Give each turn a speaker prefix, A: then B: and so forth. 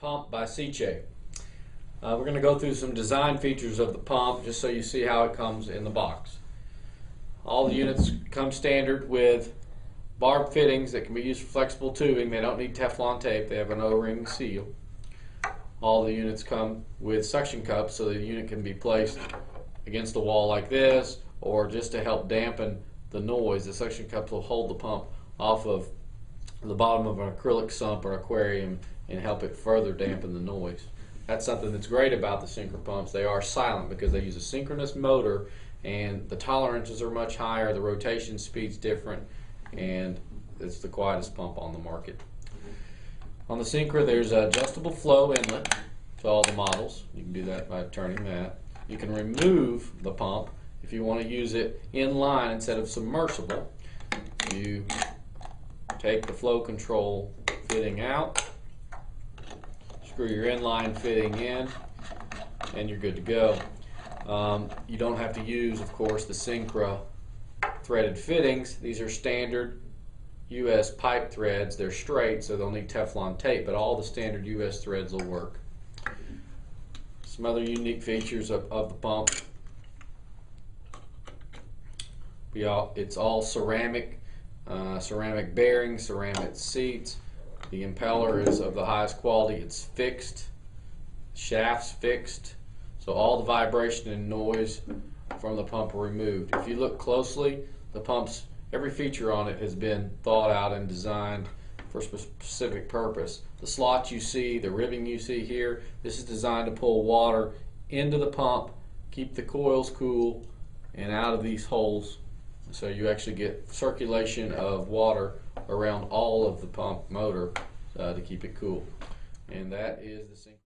A: Pump by Sicce. Uh, we're going to go through some design features of the pump just so you see how it comes in the box. All the units come standard with barb fittings that can be used for flexible tubing. They don't need Teflon tape. They have an O-ring seal. All the units come with suction cups so the unit can be placed against the wall like this or just to help dampen the noise. The suction cups will hold the pump off of the bottom of an acrylic sump or aquarium and help it further dampen the noise. That's something that's great about the Sincra pumps. They are silent because they use a synchronous motor and the tolerances are much higher, the rotation speed's different, and it's the quietest pump on the market. On the Sincra, there's an adjustable flow inlet to all the models. You can do that by turning that. You can remove the pump if you want to use it in line instead of submersible. You take the flow control fitting out, screw your inline fitting in, and you're good to go. Um, you don't have to use, of course, the Sincra threaded fittings. These are standard US pipe threads. They're straight, so they'll need Teflon tape, but all the standard US threads will work. Some other unique features of, of the pump. All, it's all ceramic, uh, ceramic bearings, ceramic seats. The impeller is of the highest quality. It's fixed, shafts fixed, so all the vibration and noise from the pump are removed. If you look closely, the pump's every feature on it has been thought out and designed for a specific purpose. The slots you see, the ribbing you see here, this is designed to pull water into the pump, keep the coils cool, and out of these holes so you actually get circulation of water around all of the pump motor uh, to keep it cool. And that is the sync.